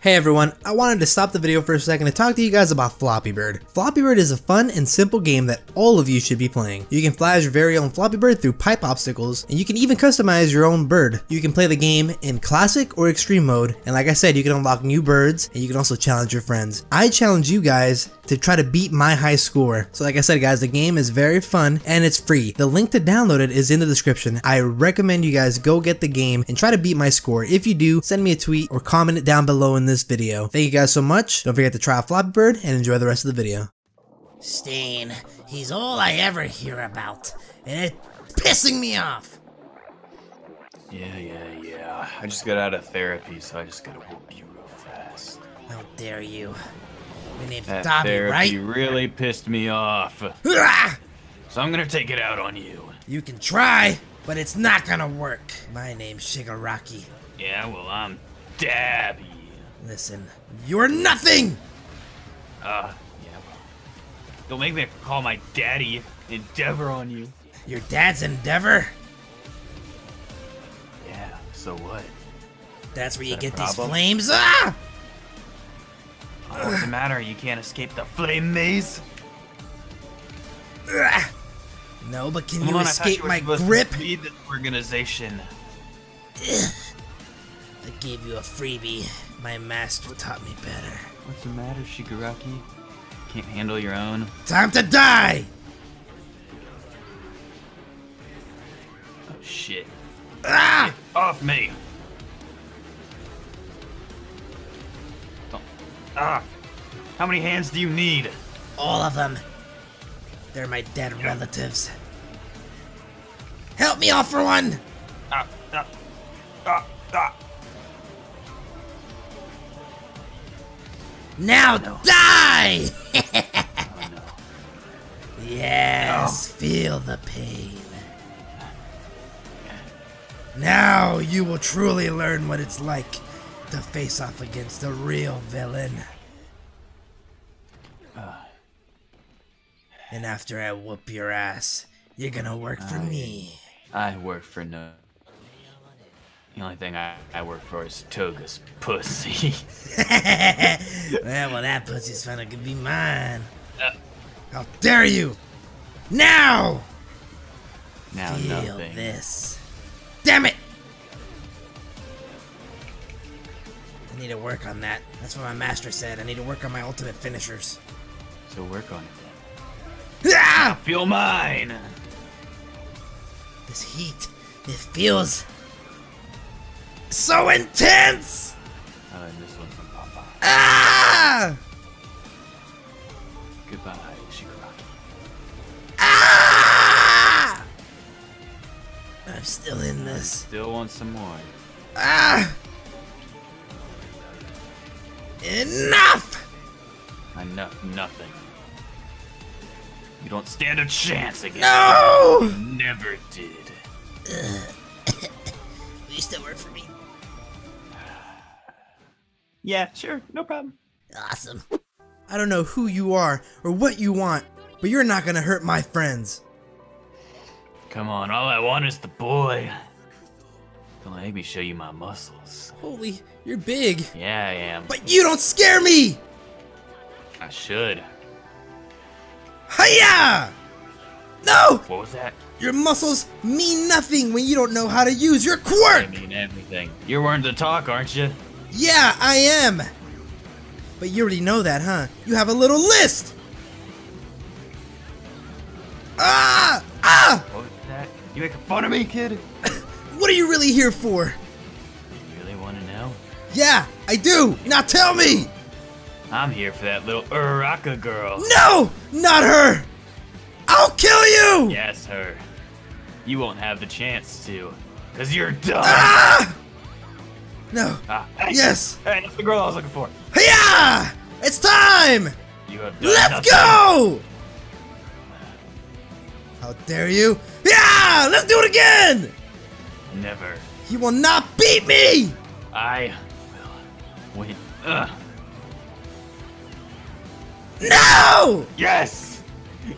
Hey everyone, I wanted to stop the video for a second to talk to you guys about Floppy Bird. Floppy Bird is a fun and simple game that all of you should be playing. You can fly as your very own Floppy Bird through pipe obstacles, and you can even customize your own bird. You can play the game in classic or extreme mode, and like I said, you can unlock new birds, and you can also challenge your friends. I challenge you guys to try to beat my high score. So like I said guys, the game is very fun and it's free. The link to download it is in the description. I recommend you guys go get the game and try to beat my score. If you do, send me a tweet or comment it down below in this video. Thank you guys so much. Don't forget to try out Floppy Bird and enjoy the rest of the video. Stain, he's all I ever hear about, and it's pissing me off. Yeah, yeah, yeah. I just got out of therapy, so I just gotta whoop you real fast. How dare you? My name's That Dobby, therapy right? really pissed me off. So I'm gonna take it out on you. You can try, but it's not gonna work. My name's Shigaraki. Yeah, well, I'm Dabi. Listen, you're nothing! Uh, yeah. Don't make me call my daddy Endeavor on you. Your dad's Endeavor? Yeah, so what? That's where you that get these flames? Ah! What's the matter? You can't escape the flame maze? Ah! No, but can Come you on, escape were my grip? Lead this organization. I gave you a freebie. My master taught me better. What's the matter, Shigaraki? Can't handle your own? Time to die! Oh, shit. Ah! Off me! Don't. Ah! How many hands do you need? All of them. They're my dead relatives. Help me out for one! Now No. die! Oh no. yes, feel the pain. Now you will truly learn what it's like to face off against a real villain. And after I whoop your ass, you're gonna work for me. I work for no. The only thing I, I work for is Toga's pussy. well, well, that pussy's finna gonna be mine. Uh. How dare you! Now! now Feel nothing. this. Damn it! I need to work on that. That's what my master said. I need to work on my ultimate finishers. So work on it. then. Ah! Feel mine. This heat, it feels so intense! And this one from Papa. Ah! Goodbye, Shigaraki. Ah! I'm still in this. Still want some more? Ah! Enough! Enough, nothing. You don't stand a chance against No! Never did. You still work for me. Yeah, sure, no problem. Awesome. I don't know who you are or what you want, but you're not gonna hurt my friends. Come on, all I want is the boy. Don't make me show you my muscles. Holy, you're big. Yeah, I am. But you don't scare me! I should. Hiya! No! What was that? Your muscles mean nothing when you don't know how to use your I quirk! mean everything. You're willing to talk, aren't you? Yeah, I am! But you already know that, huh? You have a little list! Ah! Ah! What was that? You making fun of me, kid? What are you really here for? You really want to know? Yeah, I do! Now tell me! I'm here for that little Uraraka girl. No! Not her! I'll kill you! Yes, her. You won't have the chance to, cause you're done. Ah! No. Ah, hey, Yes! Hey, that's the girl I was looking for. Yeah! It's time! You have done Let's go! How dare you? Yeah! Let's do it again! Never. You will not beat me! I will win. Ugh. No! Yes!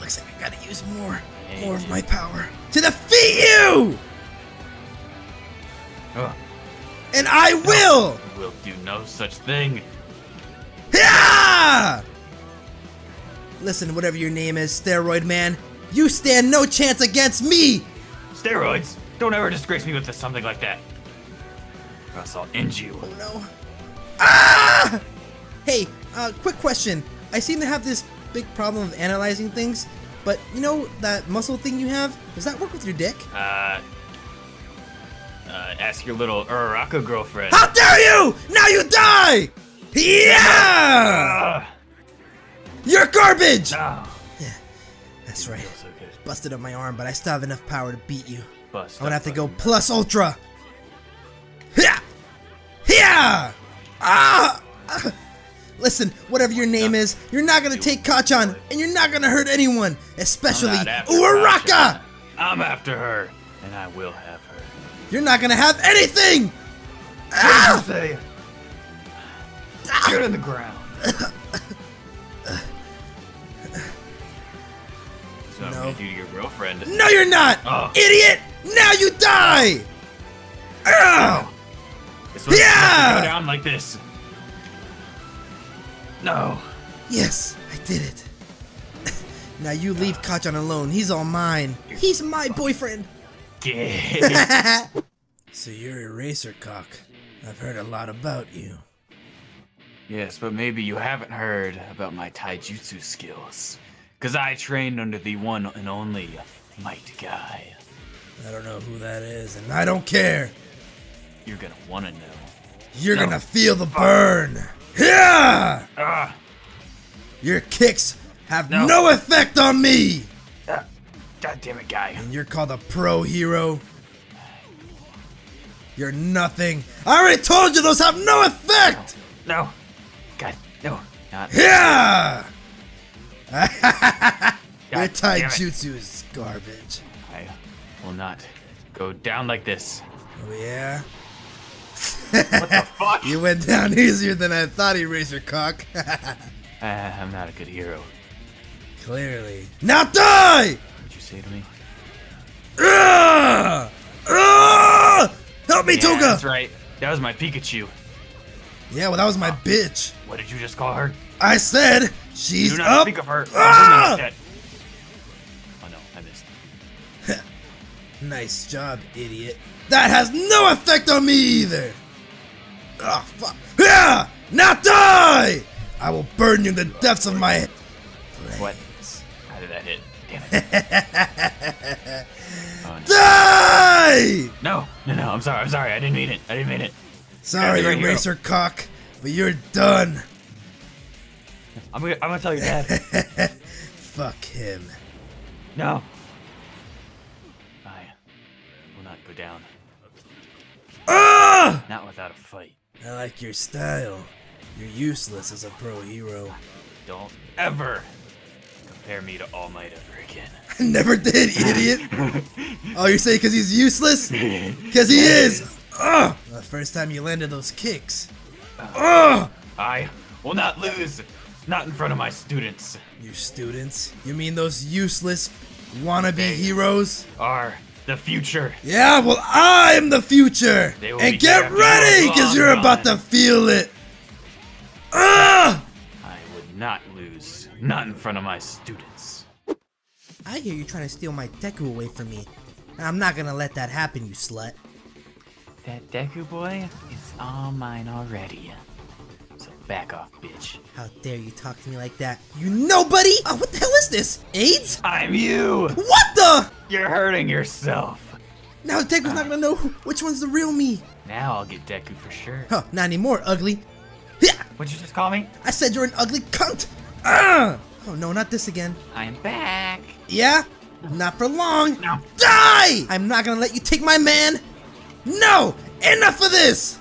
Looks like I gotta use more, more of my power to defeat you! Ugh, And I will! will do no such thing. Yeah! Listen, whatever your name is, Steroid Man, you stand no chance against me! Steroids! Don't ever disgrace me with something like that. Or else I'll end you. Oh no. Ah! Hey, uh, quick question. I seem to have this big problem of analyzing things, but you know that muscle thing you have? Does that work with your dick? Uh, uh, ask your little Uraraka girlfriend. How dare you! Now you die! Yeah! Ugh. You're garbage! No. That's right. So. Busted up my arm, but I still have enough power to beat you. Bust. I'm gonna have to go plus ultra. Yeah! Yeah! Ah! Listen, whatever your name is, you're not gonna take Kacchan, and you're not gonna hurt anyone, especially I'm Uraraka! I'm after her, and I will have her. You're not gonna have anything! What Ah! did you say? Get in the ground. So I'm No. gonna do to your girlfriend. No, you're not! Oh. Idiot! Now you die! It's supposed Yeah! go down like this. No. Yes, I did it. now you leave Kacchan alone. He's all mine. He's my boyfriend. So you're Eraser Cock. I've heard a lot about you. yes, but maybe you haven't heard about my taijutsu skills. Cause I trained under the one and only Might Guy. I don't know who that is, and I don't care. You're gonna wanna know. You're No. gonna feel the burn. Yeah! Ah! Your kicks have No. no effect on me! ah, God damn it, guy. And you're called a pro hero? You're nothing. I already told you those have no effect! No. God, no. Not. Yeah! Your taijutsu is garbage. I will not go down like this. Oh yeah? What the fuck? You went down easier than I thought, Eraser Cock. Uh, I'm not a good hero. Clearly. Now die! What'd you say to me? Ah! Ah! Help me, Yeah, Toga! That's right. That was my Pikachu. Yeah, well, that was my bitch. What did you just call her? I said You she's do not up. speak of her. Ah! Oh no, I missed. Nice job, idiot. That has no effect on me either. Oh, fuck. Yeah! Not die! I will burn you in the depths of my What? How did that hit? Damn it. Oh, no. Die! no, no, no. I'm sorry. I'm sorry. I didn't mean it. I didn't mean it. Sorry, You're hero. Eraser Cock, but you're done. I'm gonna, I'm gonna tell your dad. Fuck him. no. Not go down. Ah! Not without a fight. I like your style. You're useless as a pro hero. Don't ever compare me to All Might ever again. I never did, idiot. oh, you're saying because he's useless? Because he is. Ugh. The first time you landed those kicks. Ugh. I will not lose. Not in front of my students. You students. You mean those useless wannabe heroes? Are the future. Yeah, well, I'm the future. And get here ready, because you're about to feel it. Ugh. I would not lose. Not in front of my students. I hear you trying to steal my Deku away from me. And I'm not gonna let that happen, you slut. That Deku boy is all mine already. Back off, bitch. How dare you talk to me like that? You nobody! Oh, what the hell is this? AIDS? I'm you! What the? You're hurting yourself. Now Deku's not gonna know which one's the real me. Now I'll get Deku for sure. Huh, not anymore, ugly. Yeah, What'd you just call me? I said you're an ugly cunt. Ah! Oh no, not this again. I'm back. Yeah? Not for long. No. Die! I'm not gonna let you take my man. No! Enough of this!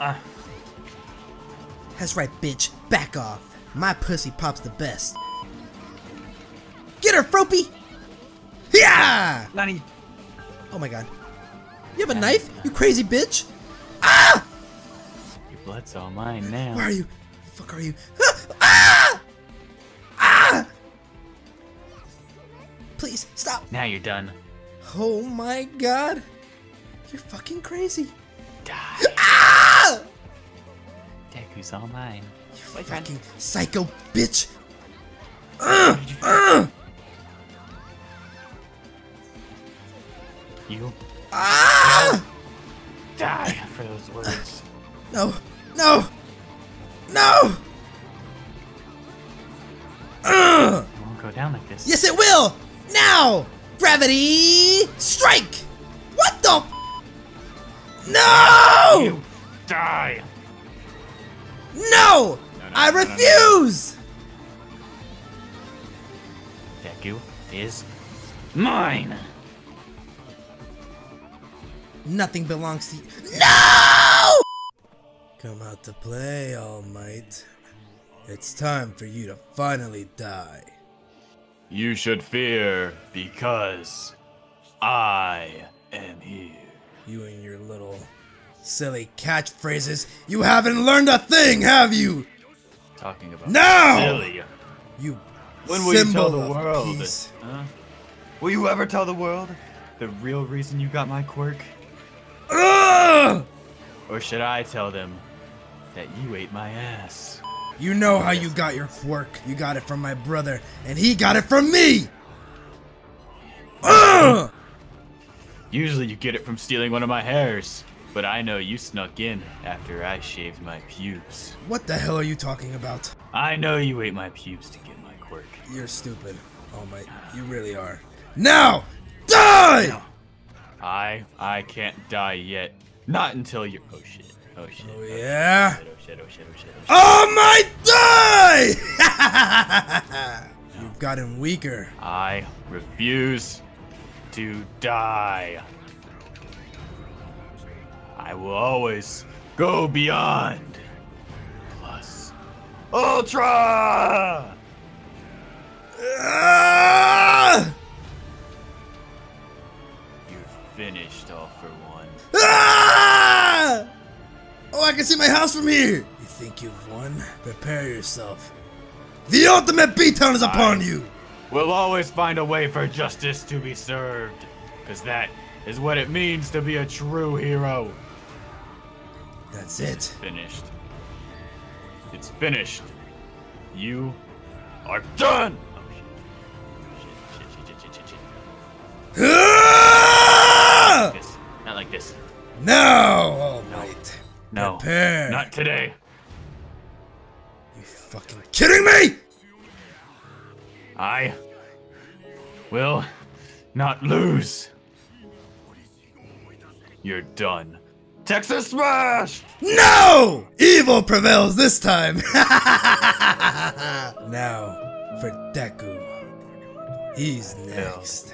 Uh, That's right, bitch. Back off. My pussy pops the best. Get her, Froppy! Yeah! Nani. Oh my god. You have a knife? You crazy bitch? Ah! Your blood's all mine now. Where are you? The fuck are you? Ah! Ah! Please, stop. Now you're done. Oh my god. You're fucking crazy. Die. Deku's all mine. Boyfriend. Fucking psycho bitch. You Ah! die for those words. No, no, no! Ugh! It won't go down like this. Yes, it will! Now! Gravity strike! What the? f- No! You die. No! no, I no, no, no. refuse! Deku is mine. Nothing belongs to you. No! Come out to play, All Might. It's time for you to finally die. You should fear because I am here. You and your little silly catchphrases. You haven't learned a thing, have you? Talking about No! silly. You When will you tell the world? Huh? Will you ever tell the world the real reason you got my quirk? Ugh! Or should I tell them that you ate my ass? You know how you got your quirk. You got it from my brother, and he got it from me! Ugh! Usually you get it from stealing one of my hairs, but I know you snuck in after I shaved my pubes. What the hell are you talking about? I know you ate my pubes to get my quirk. You're stupid. Oh my, You really are. Now! Die! I I can't die yet. Not until you're oh shit. Oh shit. Oh, oh, oh yeah? Oh shit, oh shit, oh shit, oh shit. Oh All die! You've gotten weaker. I refuse to die. I will always go beyond. Plus, Ultra! Ah! You're finished all for one. Ah! Oh, I can see my house from here. You think you've won? Prepare yourself. The ultimate beatdown is upon I- you. We'll always find a way for justice to be served. Because that is what it means to be a true hero. That's it. Finished. It's finished. You are done! Oh shit. Shit, shit, shit, shit, shit, shit. Ah! This. Not like this. Now, All Might. No. Prepare. Not today. You fucking kidding me? I will not lose. You're done. Texas Smash! No! Evil prevails this time. now, for Deku. He's next.